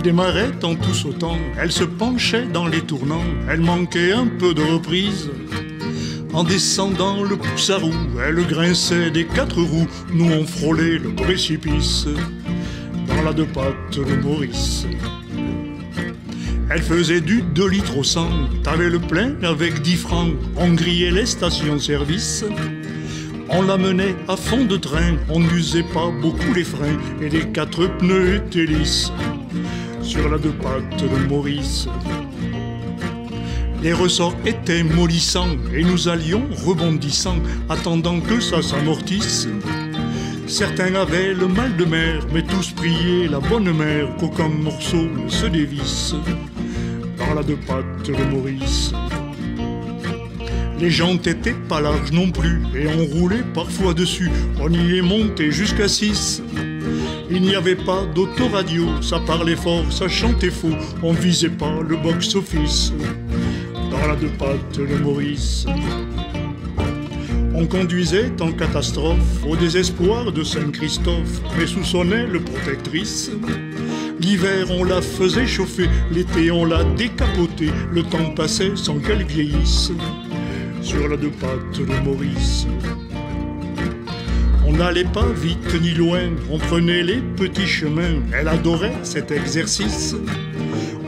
Elle démarrait en tout sautant, elle se penchait dans les tournants, elle manquait un peu de reprise. En descendant le roue, elle grinçait des quatre roues, nous on frôlait le précipice dans la deux pattes de Maurice. Elle faisait du 2 litres au 100, t'avais le plein avec 10 francs, on grillait les stations-service. On la menait à fond de train, on n'usait pas beaucoup les freins, et les quatre pneus étaient lisses sur la deux pattes de Maurice. Les ressorts étaient mollissants et nous allions rebondissant, attendant que ça s'amortisse. Certains avaient le mal de mer, mais tous priaient la bonne mère qu'aucun morceau ne se dévisse dans la deux pattes de Maurice. Les jantes étaient pas larges non plus, et on roulait parfois dessus. On y est monté jusqu'à 6. Il n'y avait pas d'autoradio, ça parlait fort, ça chantait faux, on visait pas le box-office. Dans la deux pattes de Maurice. On conduisait en catastrophe au désespoir de Saint-Christophe, mais sous son aile protectrice. L'hiver on la faisait chauffer, l'été on la décapotait, le temps passait sans qu'elle vieillisse sur la deux pattes de Maurice. On n'allait pas vite ni loin, on prenait les petits chemins, elle adorait cet exercice.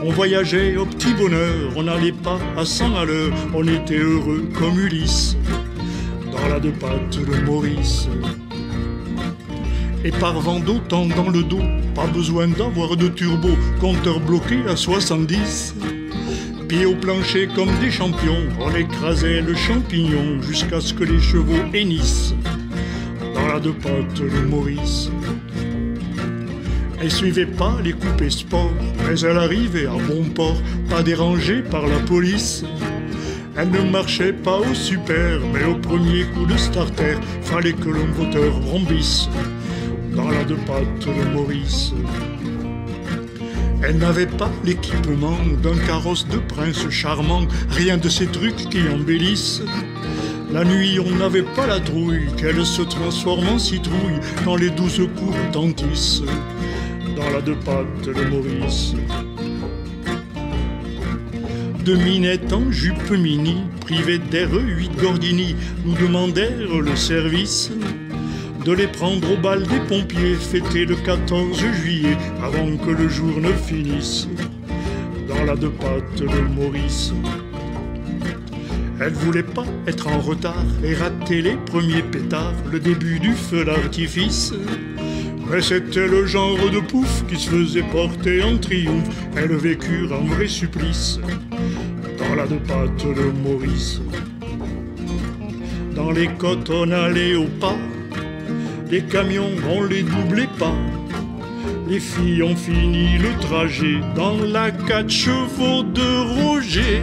On voyageait au petit bonheur, on n'allait pas à 100 à l'heure, on était heureux comme Ulysse, dans la deux pattes de Maurice. Et par vent d'autant dans le dos, pas besoin d'avoir de turbo, compteur bloqué à 70. Pieds au plancher comme des champions, on écrasait le champignon jusqu'à ce que les chevaux hennissent dans la deux pattes de Maurice. Elle suivait pas les coupés sport, mais elle arrivait à bon port, pas dérangée par la police. Elle ne marchait pas au super, mais au premier coup de starter, fallait que le moteur rombisse dans la deux de Maurice. Elle n'avait pas l'équipement d'un carrosse de prince charmant, rien de ces trucs qui embellissent. La nuit, on n'avait pas la trouille qu'elle se transforme en citrouille quand les douze coups retentissent dans la deux pattes de Maurice. De minettes en jupe mini, privées d'air 8 Gordini, nous demandèrent le service de les prendre au bal des pompiers, fêté le 14 juillet, avant que le jour ne finisse, dans la deux pattes de Maurice. Elle voulait pas être en retard et rater les premiers pétards, le début du feu d'artifice. Mais c'était le genre de pouf qui se faisait porter en triomphe. Elle vécut un vrai supplice dans la deux pattes de Maurice. Dans les côtes, on allait au pas. Les camions, on les doublait pas. Les filles ont fini le trajet dans la quatre chevaux de Roger.